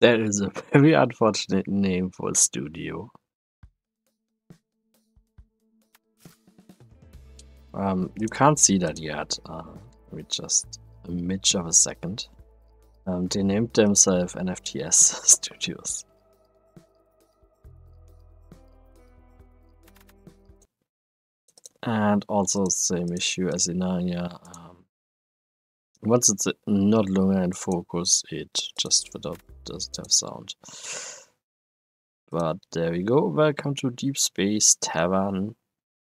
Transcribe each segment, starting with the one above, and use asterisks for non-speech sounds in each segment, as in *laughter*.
That is a *laughs* very unfortunate name for a studio. Um, you can't see that yet. Uh, we just a midge of a second. Um, they named themselves NFTS *laughs* Studios. And also same issue as Inania. Um, once it's not longer in focus, it just without doesn't have sound. But there we go. Welcome to Deep Space Tavern.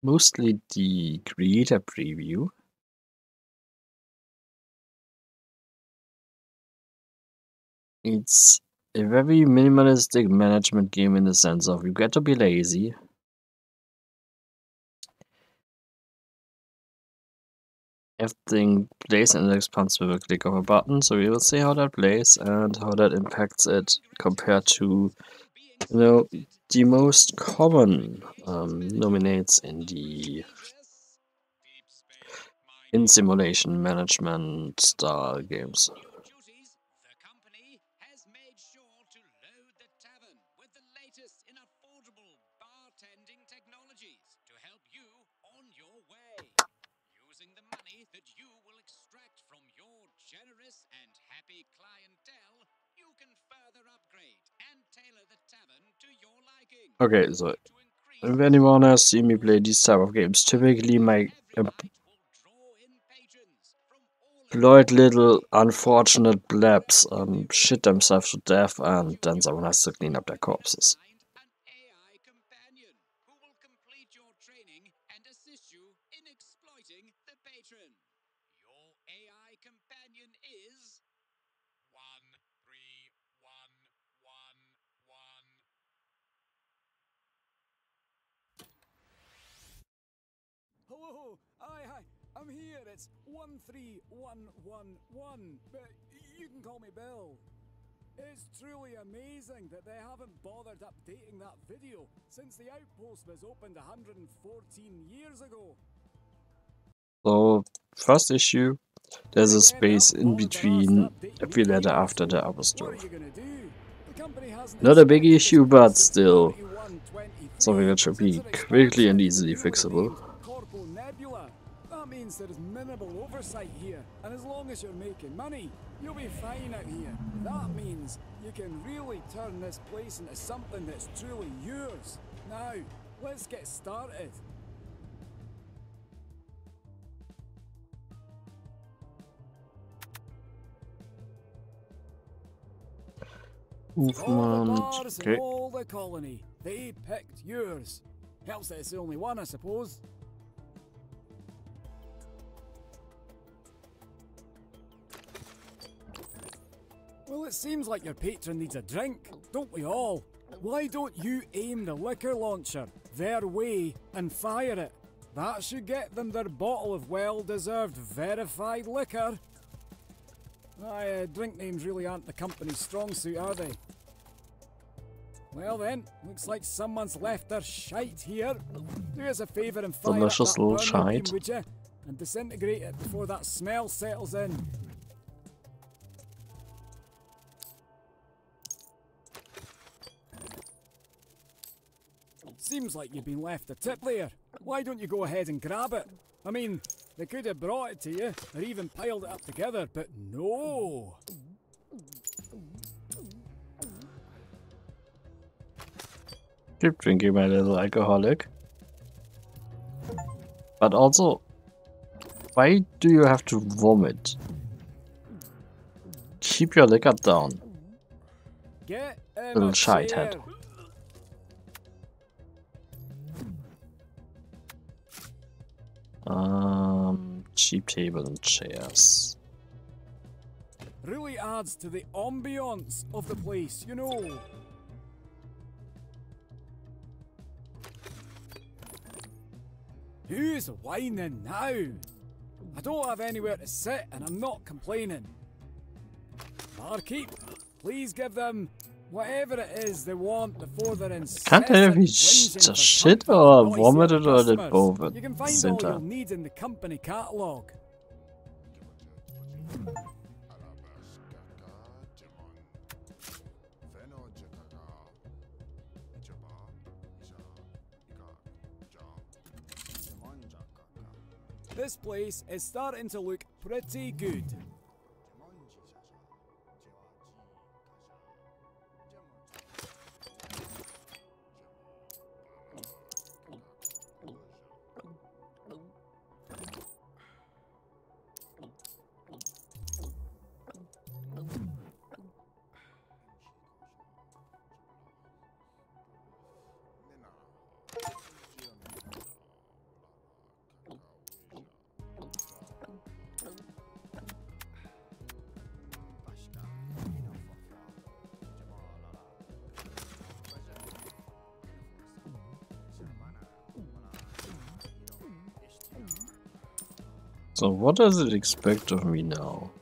Mostly the creator preview. It's a very minimalistic management game in the sense of you get to be lazy. Everything plays and expands with a click of a button, so we will see how that plays and how that impacts it compared to, you know, the most common um, nominates in the in simulation management style games. Okay, so if anyone has seen me play these type of games, typically my employed little unfortunate blabs um, shit themselves to death and then someone has to clean up their corpses. It's 13111, but you can call me Bill. It's truly amazing that they haven't bothered updating that video since the outpost was opened 114 years ago. So, first issue, there's a space in between every letter after the apostrophe. Not a big issue, but still something that should be quickly and easily fixable means there is minimal oversight here, and as long as you're making money, you'll be fine out here. That means you can really turn this place into something that's truly yours. Now, let's get started. Oof, all the bars okay. all the colony, they picked yours. Helps that it's the only one, I suppose. Well, it seems like your patron needs a drink, don't we all? Why don't you aim the liquor launcher their way and fire it? That should get them their bottle of well-deserved verified liquor. Aye, uh, drink names really aren't the company's strong suit, are they? Well then, looks like someone's left their shite here. Do us a favour and fire Delicious that little shite. Would you? And disintegrate it before that smell settles in. Seems like you've been left a tip there. Why don't you go ahead and grab it? I mean, they could have brought it to you, or even piled it up together, but no! Keep drinking, my little alcoholic. But also, why do you have to vomit? Keep your liquor down. Get little shite Um, cheap table and chairs. Really adds to the ambiance of the place, you know. Who's whining now? I don't have anywhere to sit and I'm not complaining. Barkeep, please give them Whatever it is they want before they're in Can't shit or vomited or did both You can find all need in the company catalogue. This place is starting to look pretty good. So what does it expect of me now?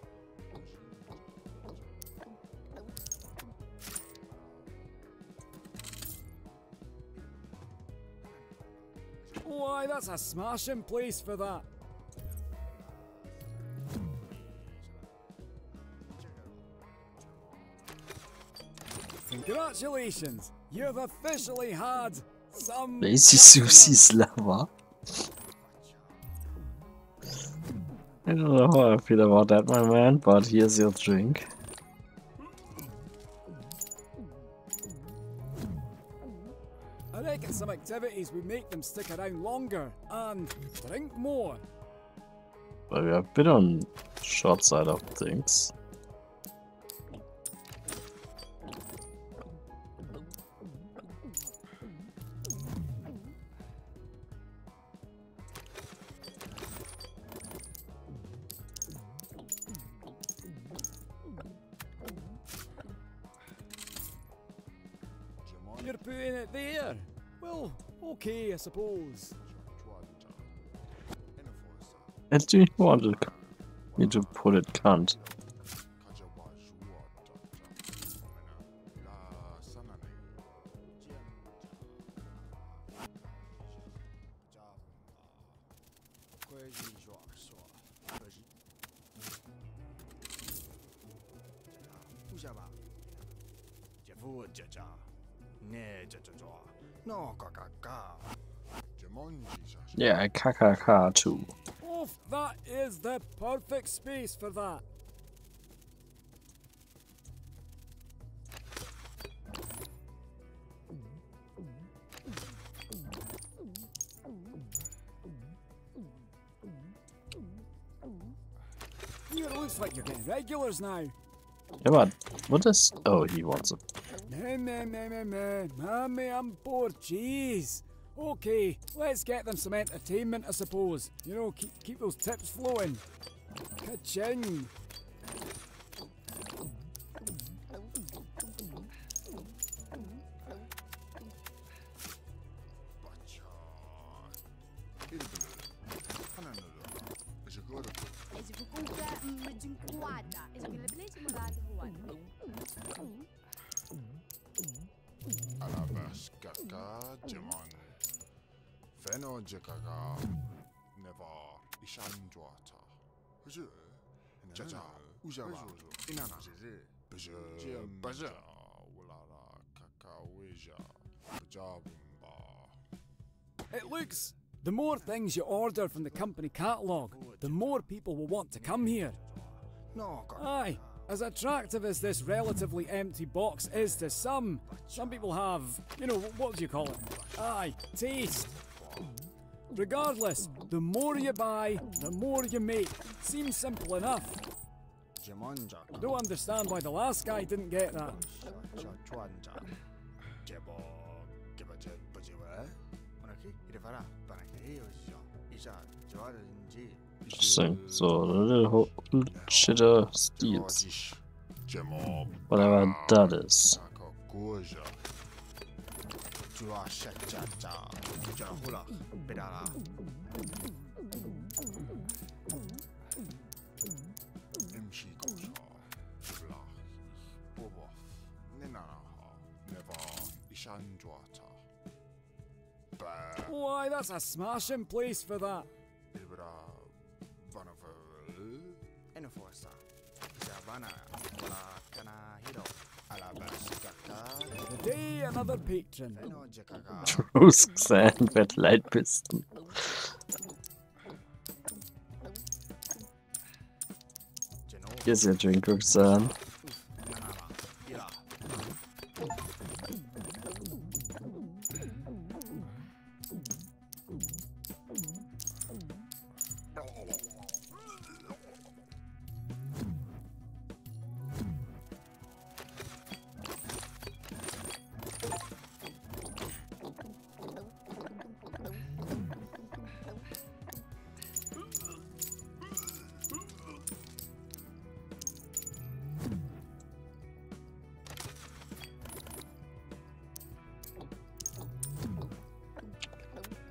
Why, that's a smashing place for that. Congratulations! You've officially had some. Lazy customers. Susie's I don't know how I feel about that, my man, but here's your drink. I reckon some activities would make them stick around longer and drink more. But we are a bit on short side of things. Okay, I do you want me to put it cunt? KKK too. Oh, that is the perfect space for that. Here, it looks like you're getting regulars now. Yeah, but what is... Oh, he wants a... Meh, meh, meh, meh, meh. Mommy, I'm bored. Jeez. Okay, let's get them some entertainment, I suppose. You know, keep, keep those tips flowing. Ka-ching. more things you order from the company catalogue, the more people will want to come here. Aye, as attractive as this relatively empty box is to some, some people have, you know, what do you call it? Aye, taste. Regardless, the more you buy, the more you make. Seems simple enough. I don't understand why the last guy didn't get that. Interesting. So, the little Whatever that is. Why, that's a smashing place for that. Today, another patron. Trostsein wird Leitpisten. Hier ist ihr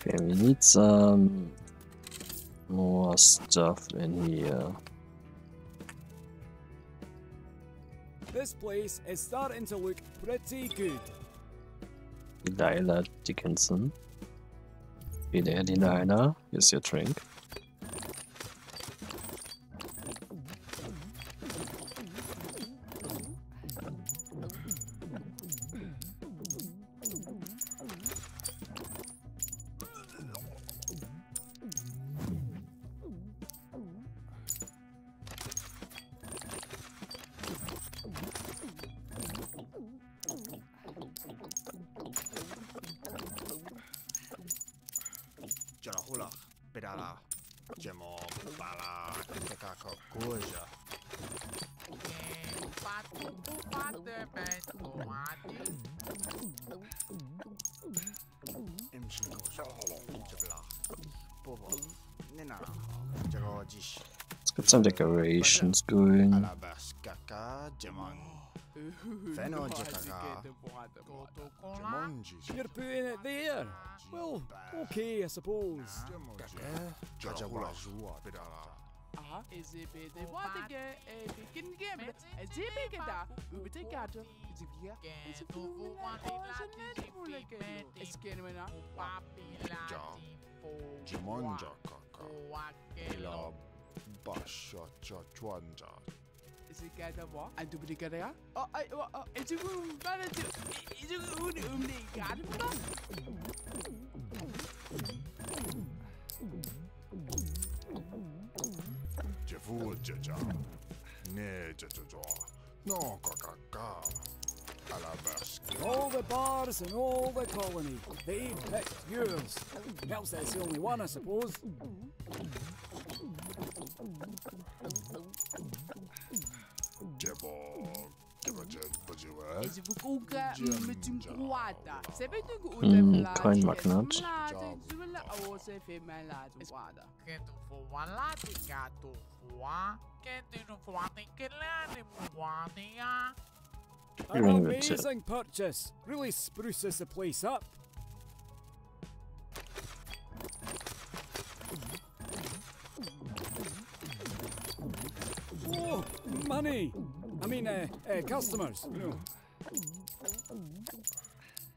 Okay, we need some more stuff in here. This place is starting to look pretty good. Delilah Dickinson. Hey there, Delilah. Here's your drink. Let's get some decorations going. Alabas kaka. Jemon. Feno jekaka. Jemonji. You're putting it there. Well, okay, I suppose. Kaka. Jaja hula. Pedala. Aha, ezibede watige ebikin game. Ezibigeda ubitigata izibia izibua izibuleke eskenwena Ja. Jimonja kaka. Ila basha cha chwanja. izigada wa andubidigada ya oh ai oh izibu bana tu izibu uni umni gada buka Jefu jaja. Ne jaja. No kaka. Alabas. All the bars in all the colony, they picked yours. Helps that it's the only one, I suppose. Jebo. Kebajet bajiwa. izibukuka Mm, coin magnet. zubela awose femela wada Kento fuala tika tu fua. Kento fuala tika lani muwani ya. An Hearing the tip. amazing purchase. Really spruces the place up. Oh, money! I mean, uh, uh, customers. You know.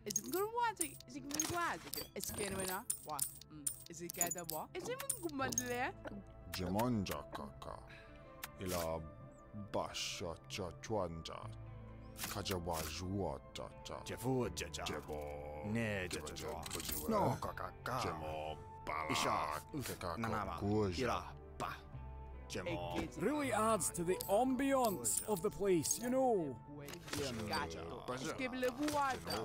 izimgurwazi izimgurwazi eskenwena wa izigada wa izimgumadle Jemonja kaka. Ila basha cha chwanja. Kajawa jua jaja. Jefu jaja. Jebo. Ne Kebajet jaja. bajiwa. No kaka. Jemo. Bala. Isha. Kekako. Nanaba. Kuja. Ila. Ba. Jemo. Really adds to the ambiance of the place, you know. Gotcha. Baja. Skibble wada.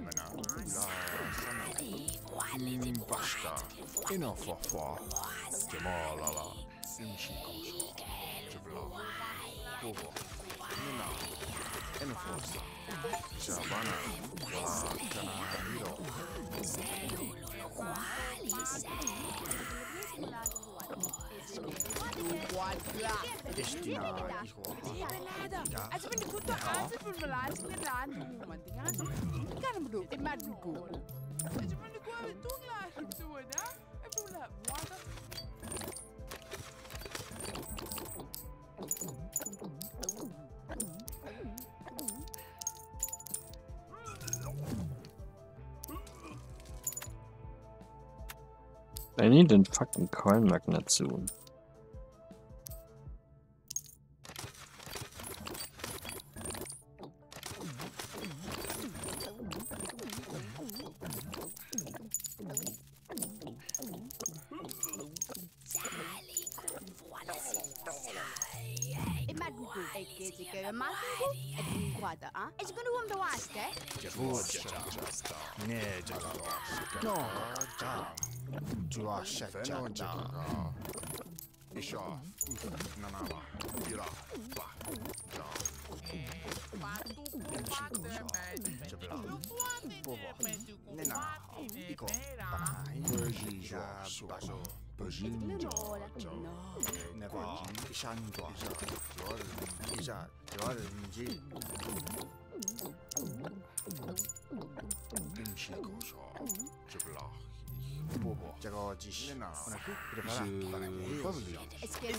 Mena. La sana. Bashka. Ina fafwa. Jemo lala. Imshi Also wenn die gute Art von Beladen in den Laden kommen, die ganze kann man doch immer gut. Also wenn die gute Dunkelheit zu, ne? Ich will, warte. I need a fucking coin magnet soon. llegados allí. Es que Es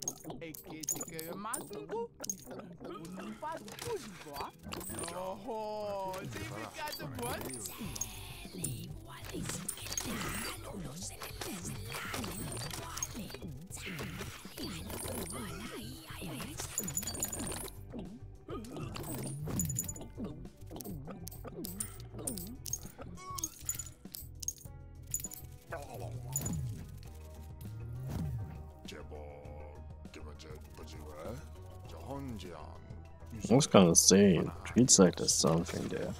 Tá Seketika masungku Pasku juga Oh, sempre casa buat Sale, wale, selelalo, lo selele, selale, wale Sale, alo, wala, iya, iya, iya I was gonna say, it treats like there's something there.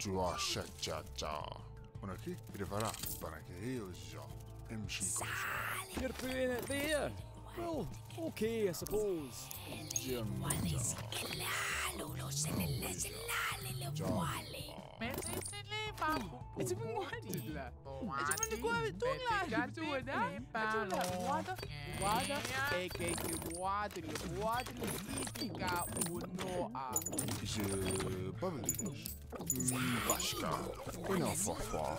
جواشا جا جا ونكي ريفرا بانكي وجا امشي You're putting it there. Well, okay, I suppose. Jim it's É tipo engordila. É tipo de głowy tu na tu woda. It's na woda. Woda. Eke ke wadri. Wadri tipika unoa. Je pas It's Vachka. Une enfant froid.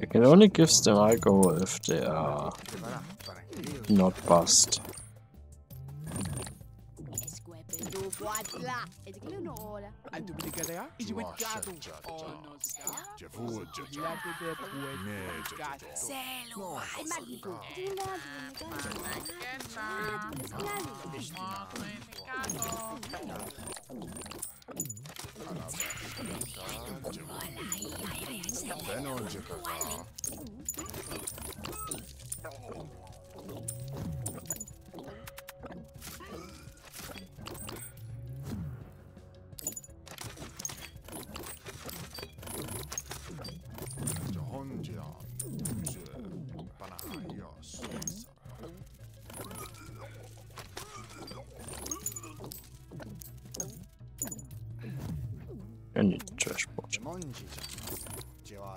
I can only give them alcohol if they are not bust magico. Di un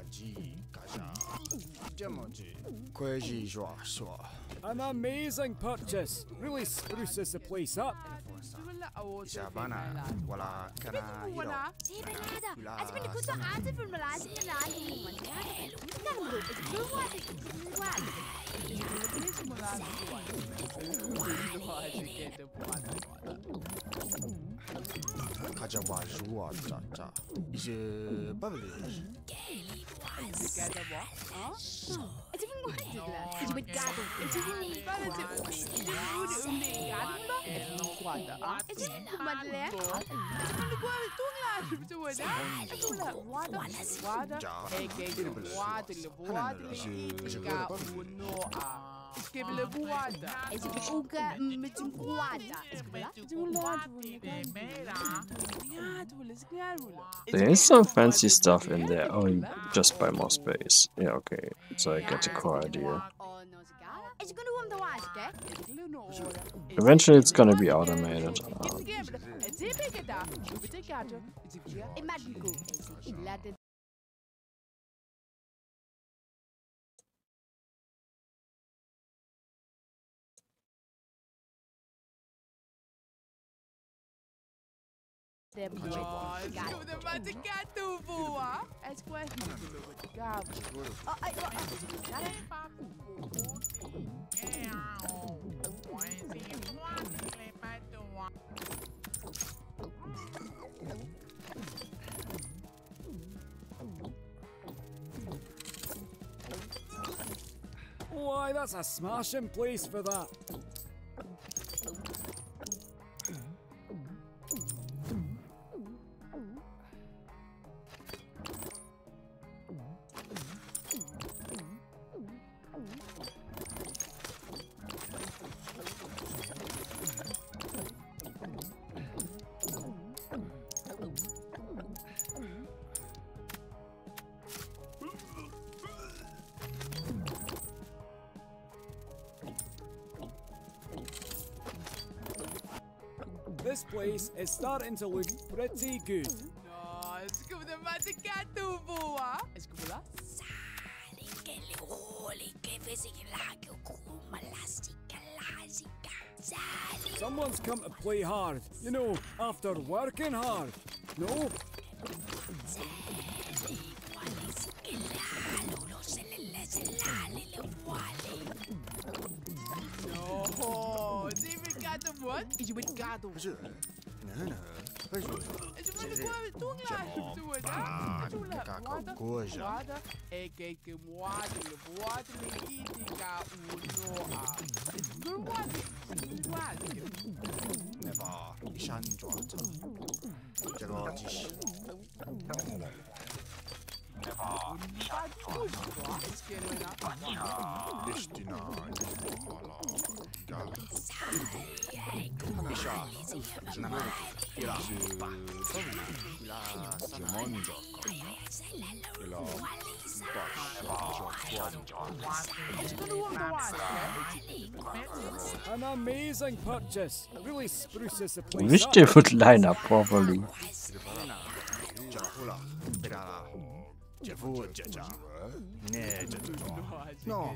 Kaji, Kaja, Demoji, Kweji, Joshua. An amazing purchase. Really spruces the place up. تعبانة ولا كان ولا زي بالعادة أتمنى أن كنت عازف الملازم اللي عندي نعمل أسبوع واحد أسبوع واحد ليش ملازم واحد كده حاجة واجوا تا تا إيه بابليش كده واحد Guarda, sbagliato. Guarda, se vuoi, se vuoi, se vuoi, guarda, e non guarda. Guarda. Che guarda, le guarda, le guarda, uno a. Che le guarda. Ti guarda. Ti guarda. There is some fancy stuff in there. Oh, just buy more space. Yeah, okay. So I get the core idea. No, si gara. Ti guarda uomo da guarda, Eventually it's gonna be automated. Um, E magico. E ti guarda. Scusa, ma ti gatto voa? È questo che lo gavo. Oh, ai, oh, oh. Why, that's a smashing place for that. Is starting to look pretty good. No, scusa, ma ti gatto voa? Scusa? Someone's come to play hard, you know, after working hard. No, 这个 An amazing purchase. Really spruces the place. Wish they would line up properly. No,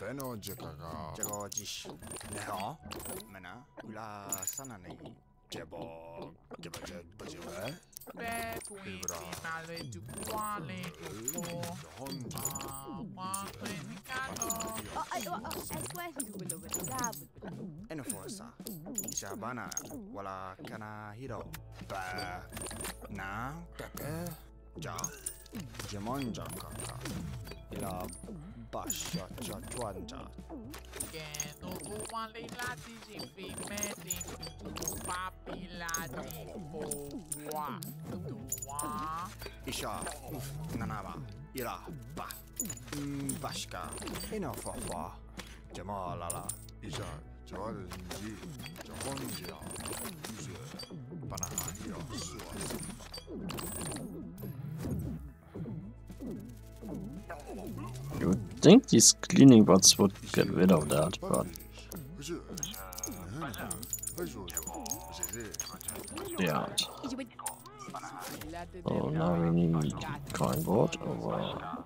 제가 제가 지시 내가 뭐나 우라 사나네 제보 제보 제보 제보 Beh, tu insieme uguale, oh, ma peccato! E non forza, Shabana, wala kana hiro. Beh, na, pepe, già, gemon già, cacca. Il Basha Chatwanda. Κέντο κουβαλιλάτη ζυμφιμένη του παπιλάτη κουβά τουά. Ισά, νανάβα, ιρά, πα, μπάσκα, είναι φαφά, τζεμάλαλα, ισά, τζόλιζι, τζόλιζι, τζόλιζι, παναγάγιο, σουά. You think these cleaning bots would get rid of that, but... They aren't. Oh, now we need coin board oh, over...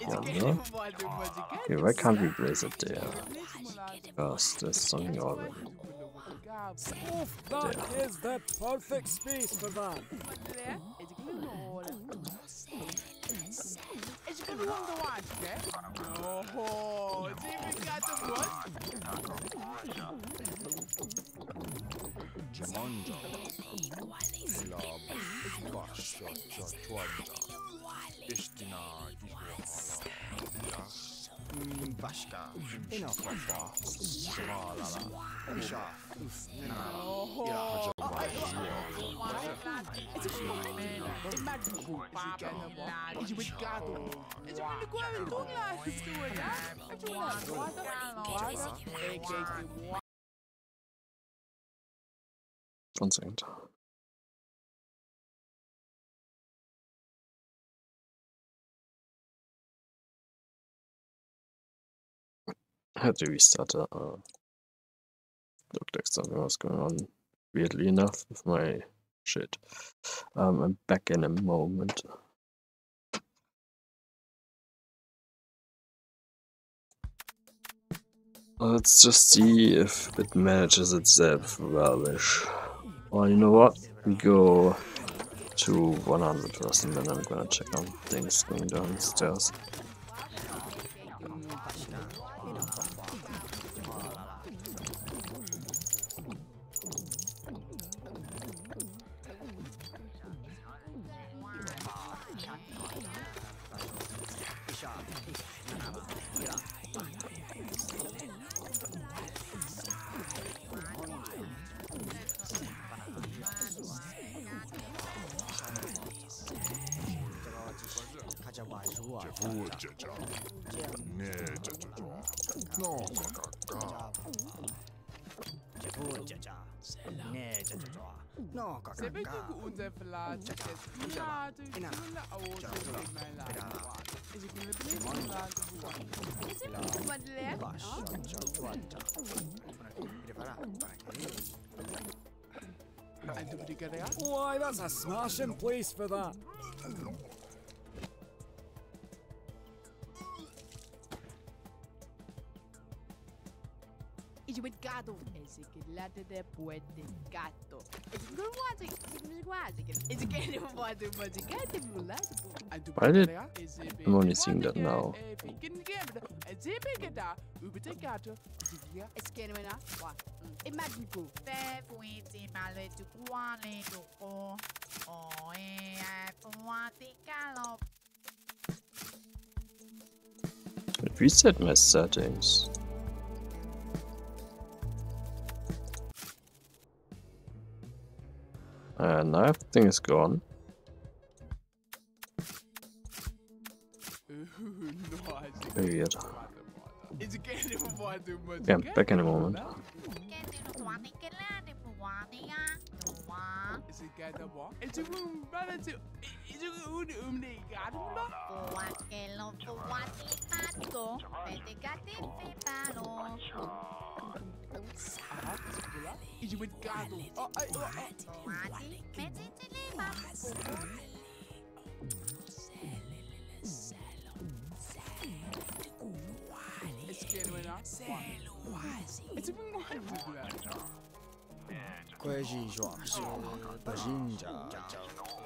Yonder. Okay, why can't we place it there? Because there's something already. Oof, that yeah. is the perfect space for that. It's good one to watch, okay? Oh, it's even got the what? Manja. Love. Başa çatvan. İştina Waschka. Inofofo. Trolala. Bischof. Ja. Consent. Had to restart uh, looked like something was going on weirdly enough with my shit. Um, I'm back in a moment. Let's just see if it manages itself well-ish. Well, you know what? We go to 100% and then I'm gonna check on things going downstairs. Why That's a smashing place for that? Is it with gato? Is it gelate de puente gato? Is it good watching? Is it watching? Is it getting watching? But you get it flat. And do Why did- Is it I'm only seeing that now. Is it big Uh, and now everything is gone. Yeah, back in a moment. dançar e de mercado. Oh, ai, oh, oh. Esse que é o Coisinha, Jorge, Bajinja, tchau.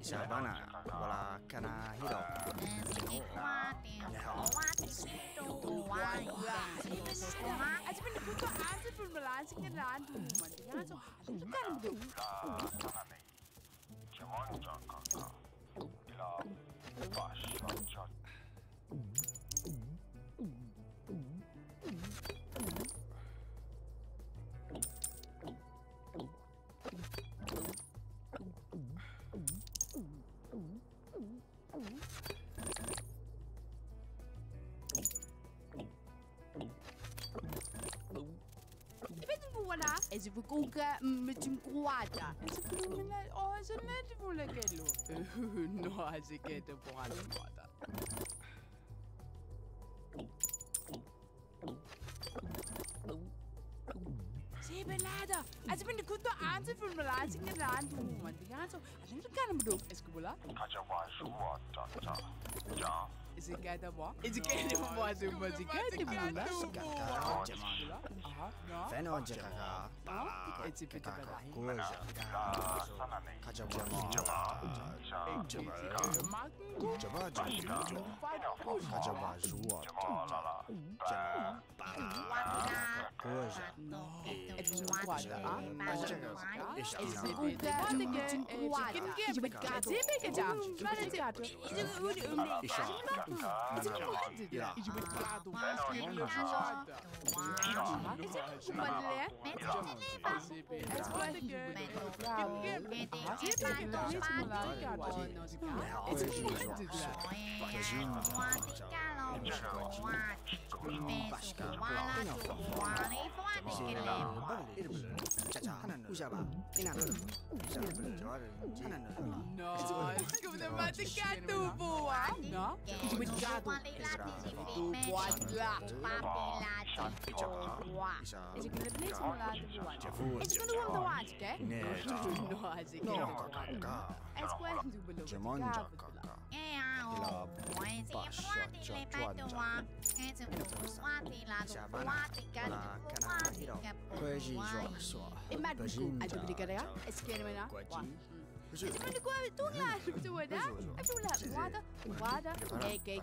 Isabana wala ka na hirap. Also Fezbukuka mtumkuata. Mina oza nedvula kelo. No azikete pohana mata. Sebenada, also bin ich gut da anzu für mal als ich nicht an tun, man die ganze, also ich kann mir doch es gebula. Kaja war so, ta ta. Ja. Er så. Altså, du kan du. Altså, hvor Is it gada bo? Is it gada bo? Is it gada bo? Is it gada bo? Jama. Aha, no. Feno jaka. Bala. It's a bit of a Goja. Kajama. Jama. Jama. Kajama. Jua. Jama. Bala. Goja. Ujaba. Ina. No, it's como de maticar tu boa. No, it's with gato. Tu boa. Is it gonna play some loud one? It's gonna want the watch, okay? No, is it gonna want It's going to below. Jemonja Imagine, I do it again. It's getting now. It's going to go to life to it. I do that water, water, egg, egg,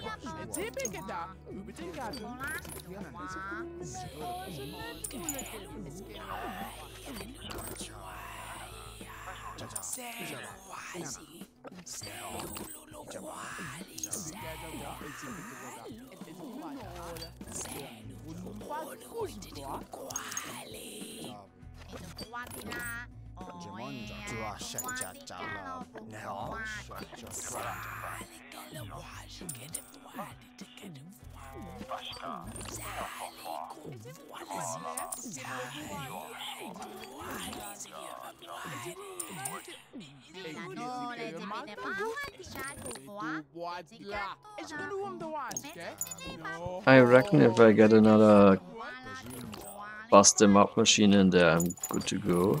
he can get it? It's a I reckon if I get another bust them up machine in there, I'm good to go.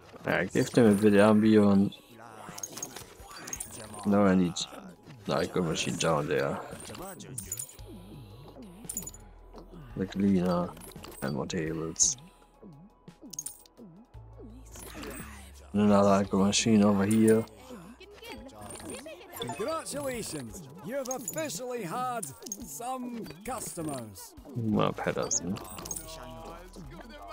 Yeah, give them a bit of ambience. Now I need like a machine down there. The cleaner and more tables. And another echo machine over here. Congratulations! You've officially had some customers. Mal Patterson.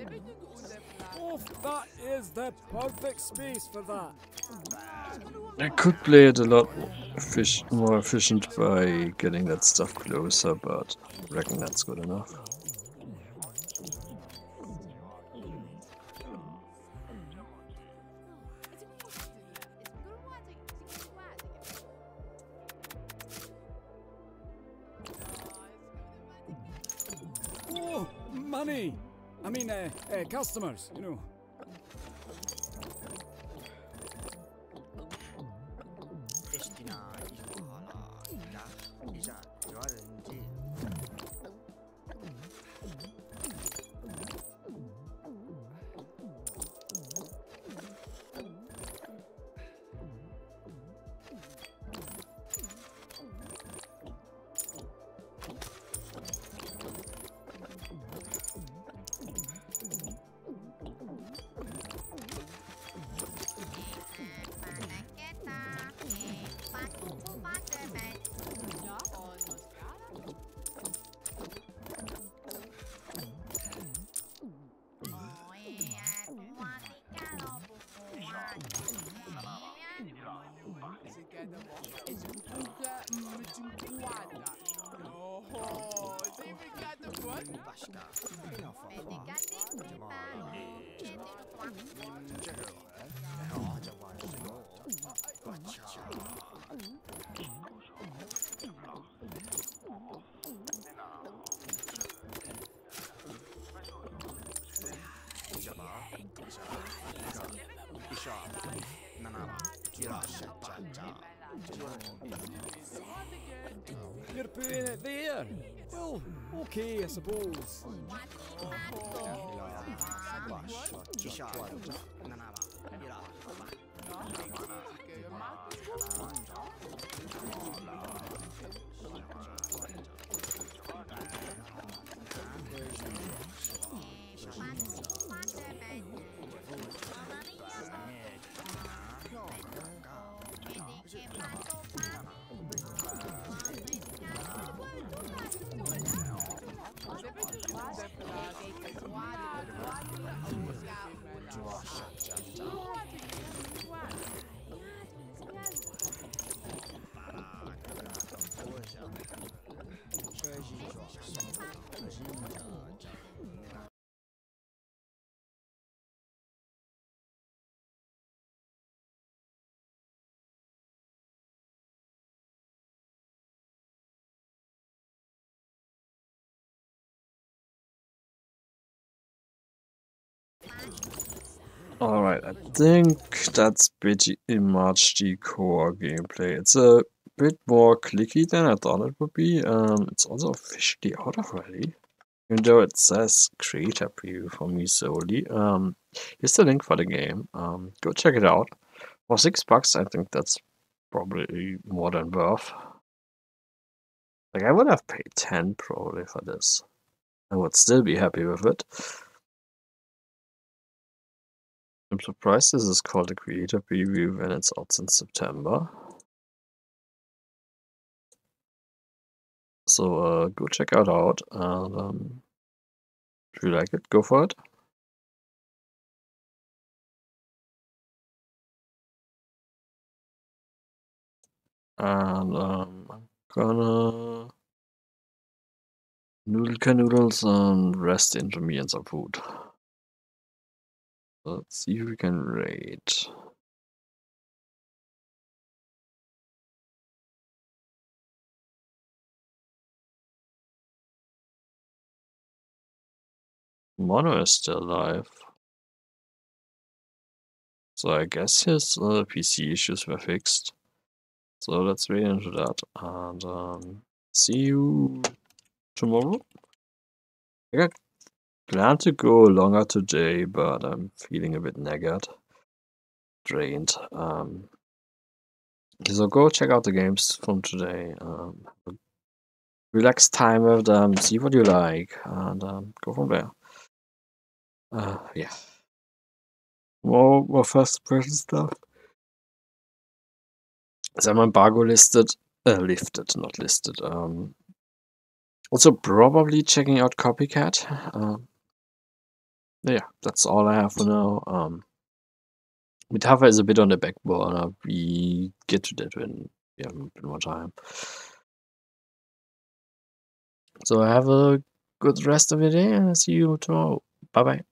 Oof, that is the perfect space for that. I could play it a lot more efficient by getting that stuff closer, but I reckon that's good enough. Customers, you know. It's You're putting it there. Well, okay, I suppose. Alright, I think that's pretty much the core gameplay. It's a bit more clicky than I thought it would be. Um, it's also officially out already. Even though it says creator preview for me solely. Um, here's the link for the game. Um, go check it out. For six bucks, I think that's probably more than worth. Like, I would have paid 10 probably for this. I would still be happy with it. I'm surprised this is called a creator preview when it's out since September. So uh, go check it out and um, if you like it, go for it. And um, I'm gonna noodle canoodles and rest into me and some food. Let's see if we can rate. Mono is still alive. So I guess his uh, PC issues were fixed. So let's wait into that and um, see you tomorrow. I planned to go longer today, but I'm feeling a bit negative, drained. Um, so go check out the games from today. Um, relax time with them, see what you like, and um, go from there. Uh, yeah. More, more first person stuff. Some embargo listed, uh, lifted, not listed. Um, also probably checking out Copycat. Um, yeah, that's all I have for now. Um, Metapher is a bit on the back burner. We get to that when we have a bit more time. So I have a good rest of your day and I'll see you tomorrow. Bye bye.